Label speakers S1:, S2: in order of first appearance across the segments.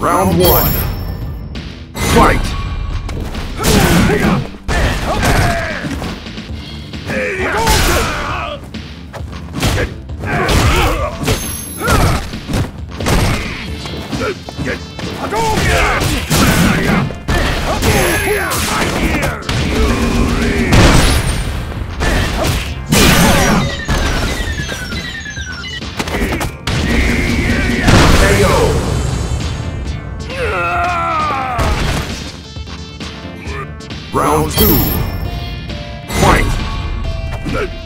S1: Round one. Fight! Round two. Fight!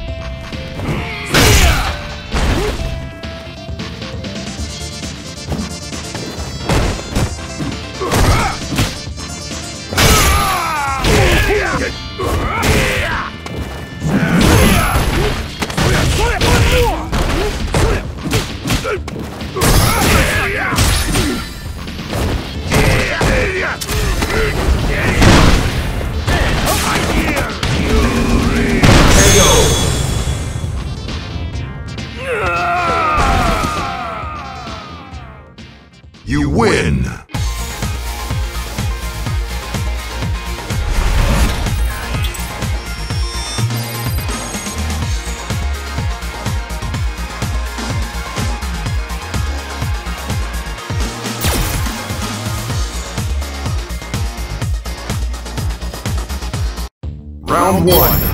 S1: Round one.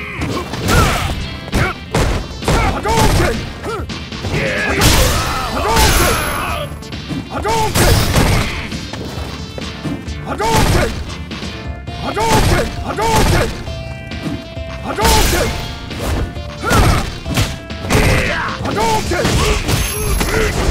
S1: You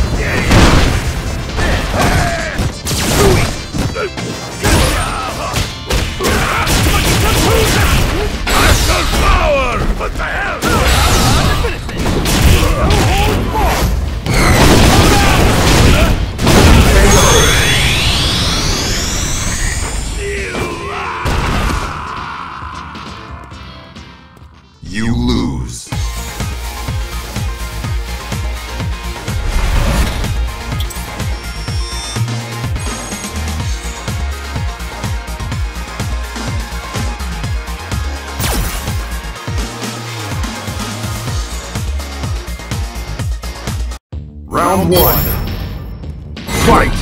S1: Round one. Fight!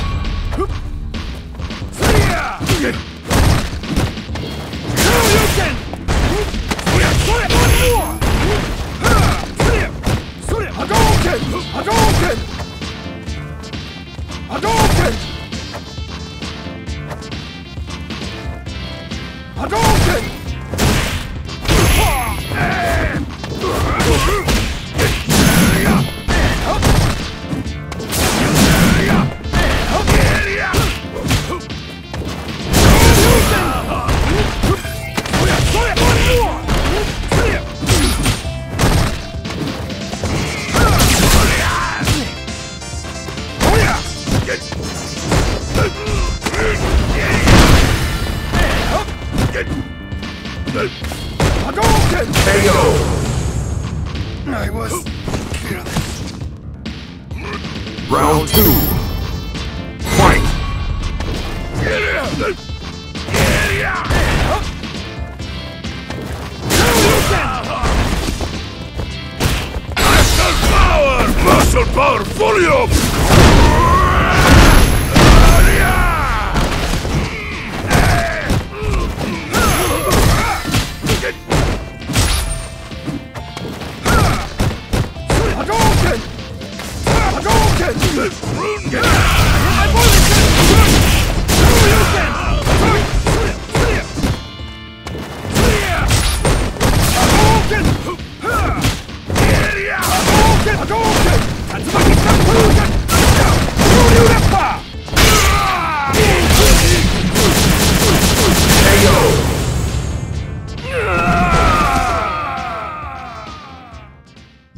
S1: KO!
S2: I was...
S1: Round two. Fight!
S2: Get him! Muscle power, fully up!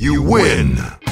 S1: You win!